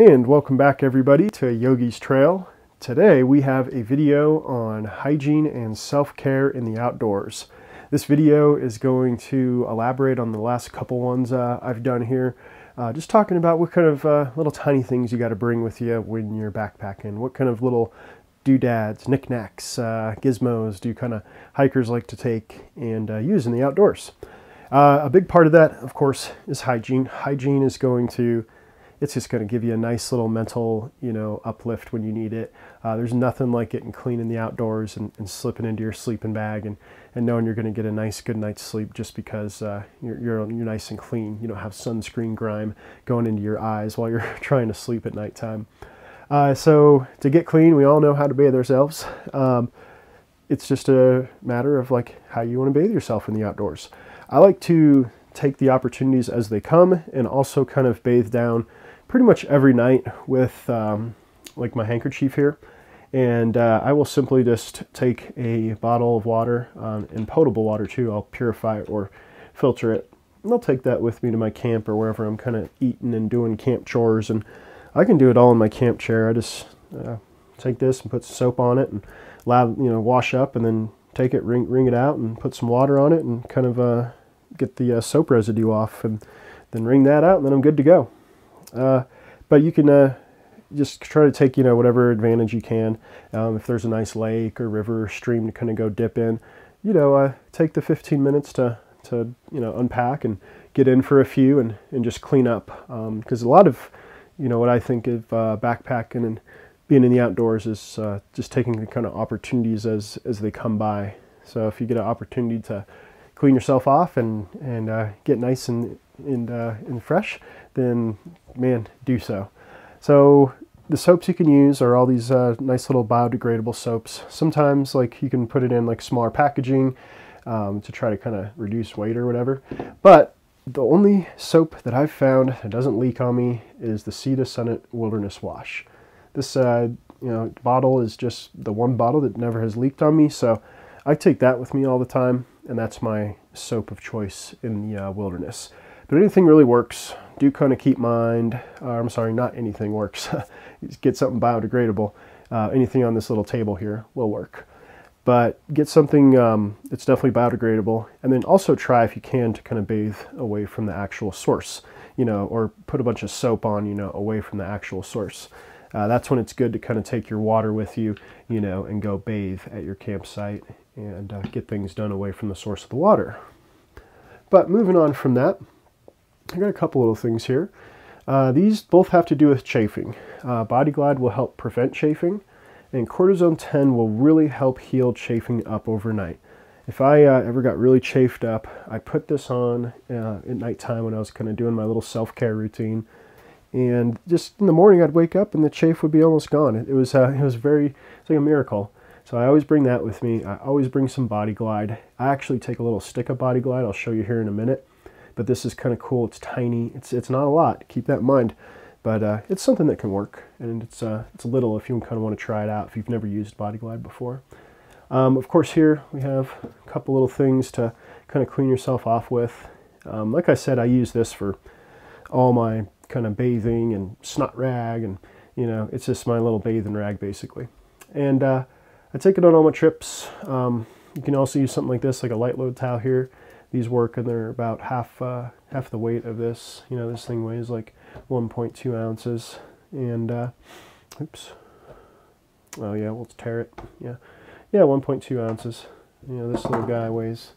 And welcome back everybody to Yogi's Trail. Today we have a video on hygiene and self-care in the outdoors. This video is going to elaborate on the last couple ones uh, I've done here. Uh, just talking about what kind of uh, little tiny things you got to bring with you when you're backpacking. What kind of little doodads, knickknacks, uh, gizmos do you kind of hikers like to take and uh, use in the outdoors. Uh, a big part of that, of course, is hygiene. Hygiene is going to, it's just going to give you a nice little mental, you know, uplift when you need it. Uh, there's nothing like getting clean in the outdoors and, and, slipping into your sleeping bag and, and knowing you're going to get a nice, good night's sleep just because uh, you're, you're, you're nice and clean. You don't have sunscreen grime going into your eyes while you're trying to sleep at nighttime. Uh, so to get clean, we all know how to bathe ourselves. Um, it's just a matter of like how you want to bathe yourself in the outdoors. I like to take the opportunities as they come and also kind of bathe down pretty much every night with um, like my handkerchief here. And uh, I will simply just take a bottle of water um, and potable water too. I'll purify it or filter it. And I'll take that with me to my camp or wherever I'm kind of eating and doing camp chores and I can do it all in my camp chair. I just uh, take this and put some soap on it and you know, wash up and then take it, wring, wring it out and put some water on it and kind of uh, get the uh, soap residue off and then wring that out and then I'm good to go. Uh, but you can uh, just try to take, you know, whatever advantage you can. Um, if there's a nice lake or river or stream to kind of go dip in, you know, uh, take the 15 minutes to, to, you know, unpack and get in for a few and, and just clean up. Because um, a lot of you know what I think of uh, backpacking and being in the outdoors is uh, just taking the kind of opportunities as as they come by. So if you get an opportunity to clean yourself off and and uh, get nice and and and fresh, then man, do so. So the soaps you can use are all these uh, nice little biodegradable soaps. Sometimes like you can put it in like smaller packaging um, to try to kind of reduce weight or whatever. But the only soap that I've found that doesn't leak on me is the Sea to Summit Wilderness Wash. This uh, you know bottle is just the one bottle that never has leaked on me, so I take that with me all the time, and that's my soap of choice in the uh, wilderness. But anything really works. Do kind of keep mind. Uh, I'm sorry, not anything works. Get something biodegradable. Uh, anything on this little table here will work but get something um, that's definitely biodegradable and then also try if you can to kind of bathe away from the actual source you know or put a bunch of soap on you know away from the actual source uh, that's when it's good to kind of take your water with you you know and go bathe at your campsite and uh, get things done away from the source of the water but moving on from that I got a couple little things here uh, these both have to do with chafing uh, Body Glide will help prevent chafing and Cortizone 10 will really help heal chafing up overnight. If I uh, ever got really chafed up, I put this on uh, at nighttime when I was kind of doing my little self-care routine, and just in the morning I'd wake up and the chafe would be almost gone. It, it was uh, it was very it's like a miracle. So I always bring that with me. I always bring some Body Glide. I actually take a little stick of Body Glide. I'll show you here in a minute. But this is kind of cool. It's tiny. It's it's not a lot. Keep that in mind. But uh, it's something that can work, and it's uh, it's little if you kind of want to try it out if you've never used Body Glide before. Um, of course, here we have a couple little things to kind of clean yourself off with. Um, like I said, I use this for all my kind of bathing and snot rag, and you know, it's just my little bathing rag basically. And uh, I take it on all my trips. Um, you can also use something like this, like a Lightload towel here. These work, and they're about half uh, half the weight of this. You know, this thing weighs like 1.2 ounces. And, uh, oops. Oh, yeah, we'll tear it. Yeah. Yeah, 1.2 ounces. You know, this little guy weighs,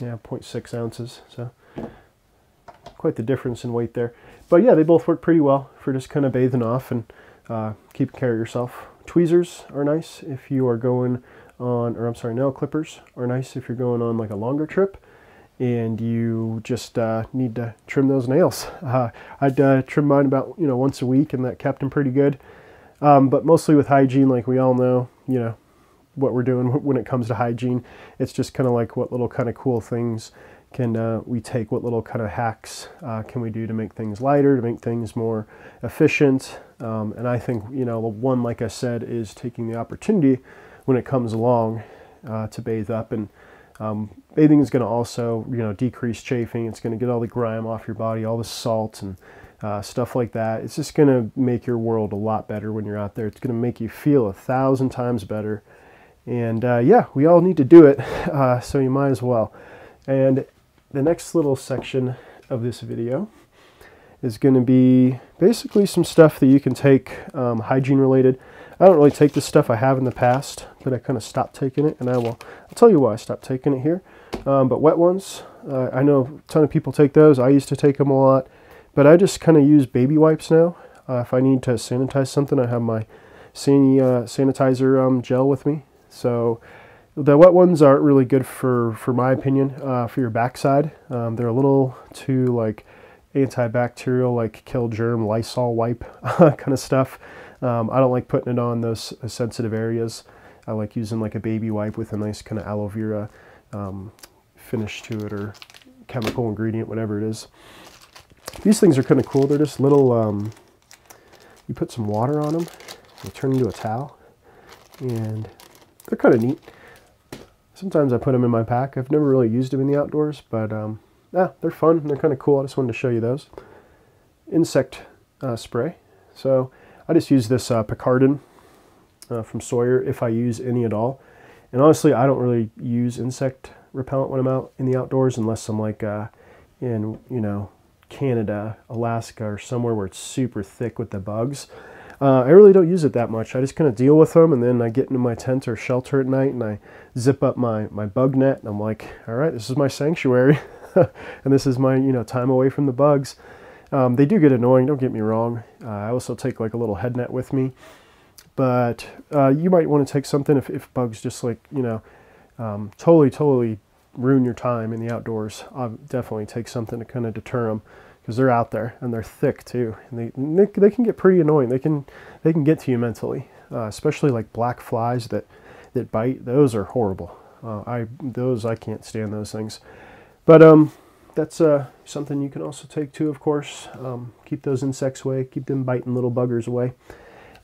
yeah, 0.6 ounces. So, quite the difference in weight there. But yeah, they both work pretty well for just kind of bathing off and uh, keeping care of yourself. Tweezers are nice if you are going on, or I'm sorry, nail clippers are nice if you're going on like a longer trip and you just uh, need to trim those nails. Uh, I'd uh, trim mine about you know once a week, and that kept them pretty good. Um, but mostly with hygiene, like we all know, you know what we're doing when it comes to hygiene. It's just kind of like what little kind of cool things can uh, we take, what little kind of hacks uh, can we do to make things lighter, to make things more efficient. Um, and I think you know one, like I said, is taking the opportunity when it comes along uh, to bathe up and um, bathing is going to also, you know, decrease chafing. It's going to get all the grime off your body, all the salt and uh, stuff like that. It's just going to make your world a lot better when you're out there. It's going to make you feel a thousand times better. And uh, yeah, we all need to do it, uh, so you might as well. And the next little section of this video is going to be basically some stuff that you can take um, hygiene related. I don't really take this stuff I have in the past, but I kind of stopped taking it, and I will. I'll tell you why I stopped taking it here. Um, but wet ones, uh, I know a ton of people take those. I used to take them a lot, but I just kind of use baby wipes now. Uh, if I need to sanitize something, I have my Sani, uh, sanitizer um, gel with me. So the wet ones aren't really good for, for my opinion, uh, for your backside. Um, they're a little too like antibacterial, like kill germ, Lysol wipe kind of stuff. Um, I don't like putting it on those sensitive areas. I like using like a baby wipe with a nice kind of aloe vera um, finish to it or chemical ingredient, whatever it is. These things are kind of cool. They're just little, um, you put some water on them, they turn into a towel, and they're kind of neat. Sometimes I put them in my pack. I've never really used them in the outdoors, but um, yeah, they're fun. They're kind of cool. I just wanted to show you those. Insect uh, spray. So I just use this uh, Picaridin uh, from Sawyer if I use any at all. And honestly, I don't really use insect repellent when I'm out in the outdoors unless I'm like uh, in, you know, Canada, Alaska, or somewhere where it's super thick with the bugs. Uh, I really don't use it that much. I just kind of deal with them and then I get into my tent or shelter at night and I zip up my, my bug net and I'm like, all right, this is my sanctuary and this is my, you know, time away from the bugs. Um, they do get annoying, don't get me wrong. Uh, I also take like a little head net with me. But uh, you might want to take something if, if bugs just like, you know, um, totally, totally ruin your time in the outdoors. I'll definitely take something to kind of deter them because they're out there and they're thick too. And they, they, they, can get pretty annoying. They can, they can get to you mentally, uh, especially like black flies that, that bite. Those are horrible. Uh, I, those, I can't stand those things. But um, that's uh, something you can also take too, of course. Um, keep those insects away, keep them biting little buggers away.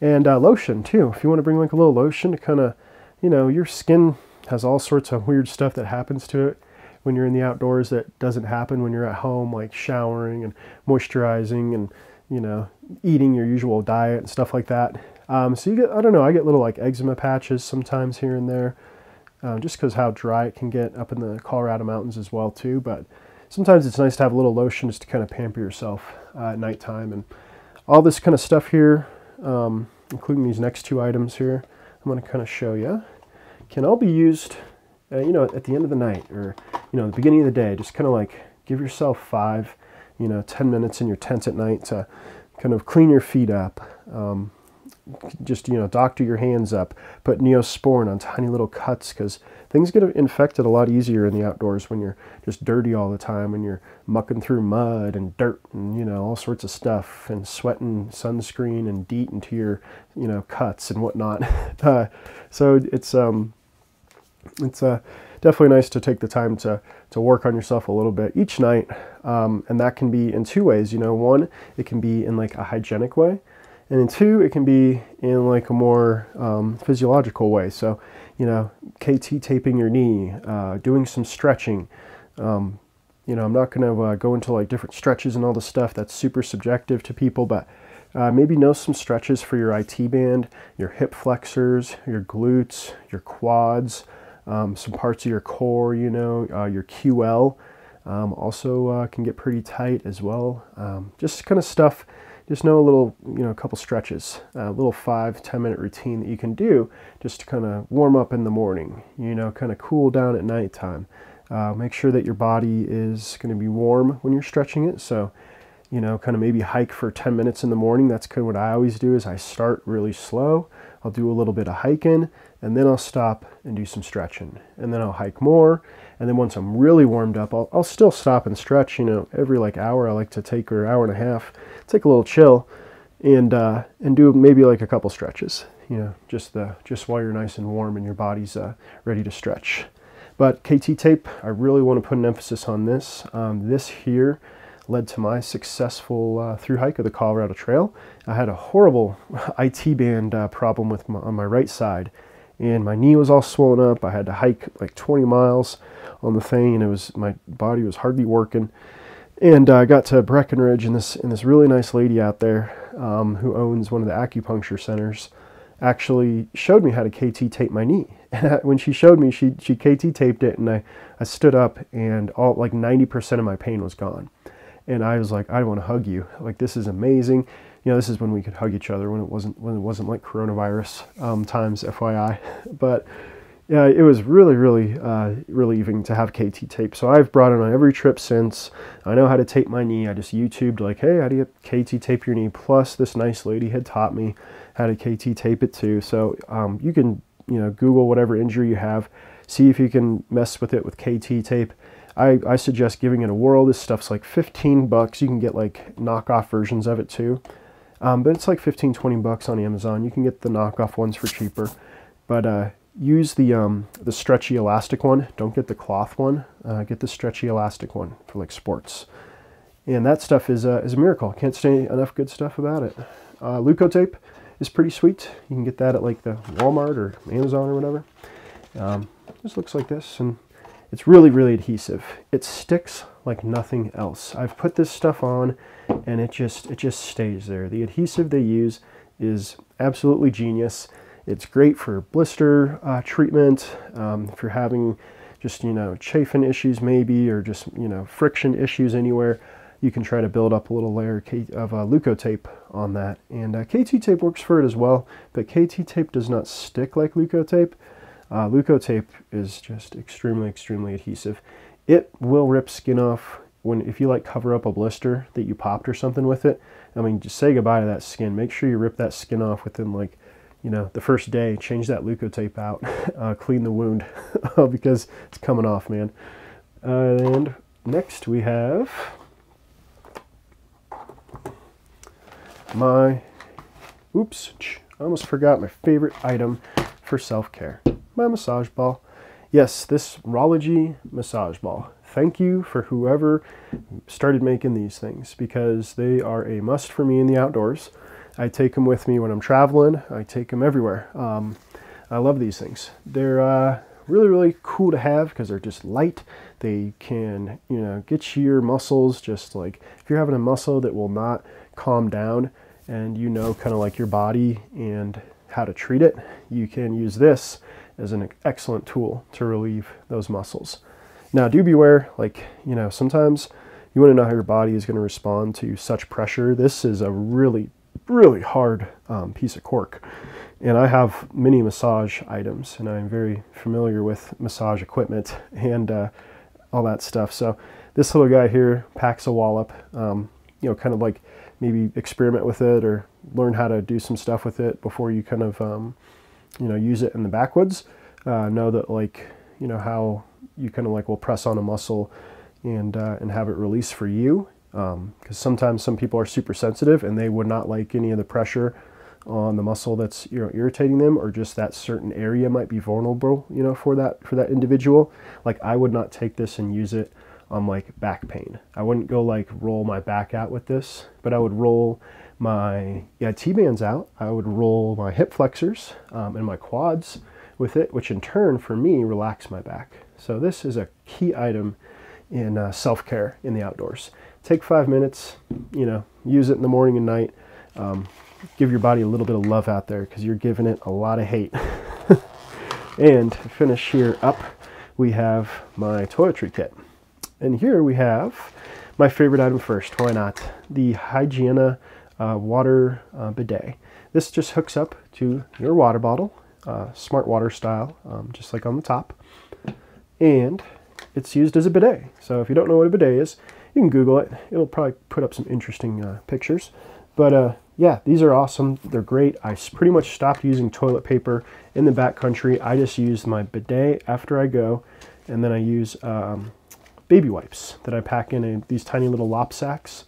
And uh, lotion too. If you want to bring like a little lotion to kind of, you know, your skin has all sorts of weird stuff that happens to it when you're in the outdoors that doesn't happen when you're at home, like showering and moisturizing and, you know, eating your usual diet and stuff like that. Um, so you get, I don't know, I get little like eczema patches sometimes here and there, uh, just because how dry it can get up in the Colorado mountains as well too. But sometimes it's nice to have a little lotion just to kind of pamper yourself uh, at nighttime and all this kind of stuff here um, including these next two items here, I'm going to kind of show you, can all be used, uh, you know, at the end of the night or, you know, the beginning of the day. Just kind of like give yourself five, you know, 10 minutes in your tent at night to kind of clean your feet up. Um, just, you know, doctor your hands up, put neosporin on tiny little cuts because things get infected a lot easier in the outdoors when you're just dirty all the time, when you're mucking through mud and dirt and, you know, all sorts of stuff and sweating sunscreen and DEET into your, you know, cuts and whatnot. uh, so it's, um, it's uh, definitely nice to take the time to, to work on yourself a little bit each night. Um, and that can be in two ways, you know, one, it can be in like a hygienic way. And then two, it can be in like a more um, physiological way. So, you know, KT taping your knee, uh, doing some stretching. Um, you know, I'm not going to uh, go into like different stretches and all this stuff. That's super subjective to people, but uh, maybe know some stretches for your IT band, your hip flexors, your glutes, your quads, um, some parts of your core, you know, uh, your QL um, also uh, can get pretty tight as well. Um, just kind of stuff just know a little, you know, a couple stretches, a little five, 10 minute routine that you can do just to kind of warm up in the morning, you know, kind of cool down at nighttime. Uh, make sure that your body is going to be warm when you're stretching it. So, you know, kind of maybe hike for 10 minutes in the morning. That's kind of what I always do is I start really slow. I'll do a little bit of hiking and then I'll stop and do some stretching. And then I'll hike more. And then once I'm really warmed up, I'll, I'll still stop and stretch, you know, every like hour I like to take or hour and a half take a little chill and uh, and do maybe like a couple stretches. You know, just the just while you're nice and warm and your body's uh, ready to stretch. But KT tape, I really want to put an emphasis on this. Um, this here led to my successful uh, through hike of the Colorado Trail. I had a horrible IT band uh, problem with my, on my right side, and my knee was all swollen up. I had to hike like 20 miles on the thing, and it was my body was hardly working And uh, I got to Breckenridge, and this and this really nice lady out there um, who owns one of the acupuncture centers actually showed me how to KT tape my knee. And when she showed me, she she KT taped it, and I I stood up, and all like 90% of my pain was gone. And I was like, I want to hug you. Like this is amazing. You know, this is when we could hug each other when it wasn't when it wasn't like coronavirus um, times, FYI. But yeah, it was really, really uh, relieving to have KT tape. So I've brought it on every trip since. I know how to tape my knee. I just YouTubed like, hey, how do you KT tape your knee? Plus, this nice lady had taught me how to KT tape it too. So um, you can, you know, Google whatever injury you have, see if you can mess with it with KT tape. I, I suggest giving it a whirl. This stuff's like 15 bucks. You can get like knockoff versions of it too. Um, but it's like 15, 20 bucks on Amazon. You can get the knockoff ones for cheaper. But uh, use the um, the stretchy elastic one. Don't get the cloth one. Uh, get the stretchy elastic one for like sports. And that stuff is, uh, is a miracle. Can't say enough good stuff about it. Uh, Leukotape is pretty sweet. You can get that at like the Walmart or Amazon or whatever. Um, this looks like this, and it's really, really adhesive. It sticks like nothing else. I've put this stuff on, and it just it just stays there. The adhesive they use is absolutely genius. It's great for blister uh, treatment, um, if you're having just, you know, chafing issues maybe, or just, you know, friction issues anywhere, you can try to build up a little layer of uh, Leukotape on that. And uh, KT tape works for it as well, but KT tape does not stick like Leukotape. Uh, Leukotape is just extremely, extremely adhesive. It will rip skin off when if you like cover up a blister that you popped or something with it. I mean, just say goodbye to that skin. Make sure you rip that skin off within like you know, the first day, change that leukotape out, uh, clean the wound because it's coming off, man. Uh, and next we have my, oops, I almost forgot my favorite item for self-care, my massage ball. Yes, this Rawlogy massage ball. Thank you for whoever started making these things because they are a must for me in the outdoors. I take them with me when I'm traveling. I take them everywhere. Um, I love these things. They're uh, really, really cool to have because they're just light. They can, you know, get your muscles just like if you're having a muscle that will not calm down and you know kind of like your body and how to treat it, you can use this as an excellent tool to relieve those muscles. Now, do beware, like, you know, sometimes you want to know how your body is going to respond to such pressure. This is a really really hard um, piece of cork. And I have many massage items, and I'm very familiar with massage equipment and uh, all that stuff. So this little guy here packs a wallop. Um, you know, kind of like maybe experiment with it or learn how to do some stuff with it before you kind of, um, you know, use it in the backwoods. Uh, know that like, you know, how you kind of like will press on a muscle and, uh, and have it release for you because um, sometimes some people are super sensitive and they would not like any of the pressure on the muscle that's you know irritating them or just that certain area might be vulnerable you know for that for that individual. Like i would not take this and use it on like back pain. I wouldn't go like roll my back out with this but i would roll my IT bands out. I would roll my hip flexors um, and my quads with it which in turn for me relax my back. So this is a key item in uh, self-care in the outdoors take five minutes, you know, use it in the morning and night. Um, give your body a little bit of love out there because you're giving it a lot of hate. and to finish here up, we have my toiletry kit. And here we have my favorite item first, why not? The Hygienna uh, water uh, bidet. This just hooks up to your water bottle, uh, smart water style, um, just like on the top. And it's used as a bidet. So if you don't know what a bidet is, you can Google it. It'll probably put up some interesting uh, pictures. But uh, yeah, these are awesome. They're great. I pretty much stopped using toilet paper in the backcountry. I just use my bidet after I go, and then I use um, baby wipes that I pack in a, these tiny little LokSaks.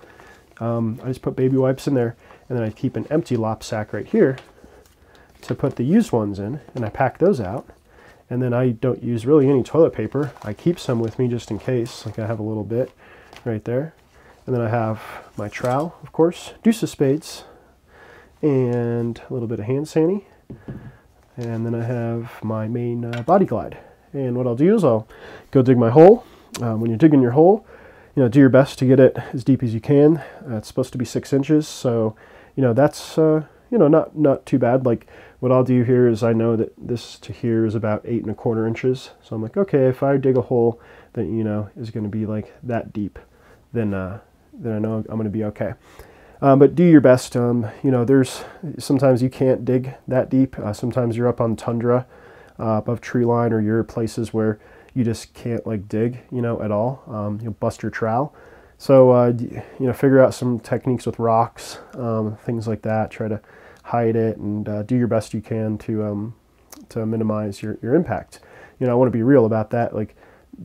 Um, I just put baby wipes in there, and then I keep an empty LokSak right here to put the used ones in, and I pack those out. And then I don't use really any toilet paper. I keep some with me just in case, like I have a little bit right there. And then I have my trowel, of course, deuce of spades, and a little bit of hand sani. And then I have my main uh, body glide. And what I'll do is I'll go dig my hole. Um, when you're digging your hole, you know, do your best to get it as deep as you can. Uh, it's supposed to be six inches, so you know that's uh, you know not not too bad. Like what I'll do here is I know that this to here is about eight and a quarter inches, so I'm like, okay, if I dig a hole that you know is going to be like that deep, then uh, then I know I'm going to be okay. Um, but do your best. Um, you know, there's sometimes you can't dig that deep. Uh, sometimes you're up on tundra, uh, above tree line, or you're places where you just can't like dig, you know, at all. Um, you'll bust your trowel. So uh, you know, figure out some techniques with rocks, um, things like that. Try to hide it and uh, do your best you can to um, to minimize your your impact. You know, I want to be real about that. Like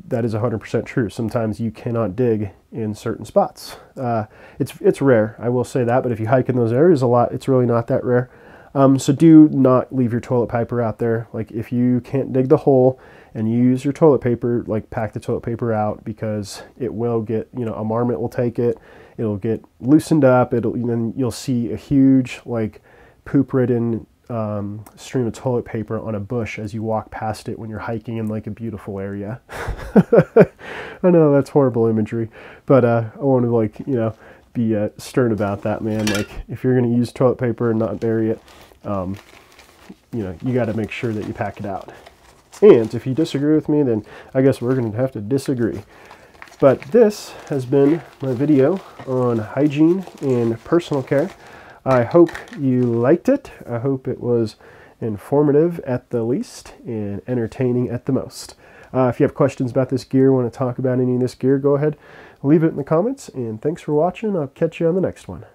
that is 100% true. Sometimes you cannot dig in certain spots. Uh, it's it's rare, I will say that. But if you hike in those areas a lot, it's really not that rare. Um, so do not leave your toilet paper out there. Like if you can't dig the hole and you use your toilet paper, like pack the toilet paper out because it will get, you know, a marmot will take it. It'll get loosened up. It'll, then you'll see a huge like poop ridden um, stream of toilet paper on a bush as you walk past it when you're hiking in like a beautiful area. I know that's horrible imagery, but uh, I want to like you know be uh, stern about that, man. Like if you're going to use toilet paper and not bury it, um, you know you got to make sure that you pack it out. And if you disagree with me, then I guess we're going to have to disagree. But this has been my video on hygiene and personal care. I hope you liked it. I hope it was informative at the least and entertaining at the most. Uh, if you have questions about this gear, want to talk about any of this gear, go ahead, leave it in the comments. And thanks for watching. I'll catch you on the next one.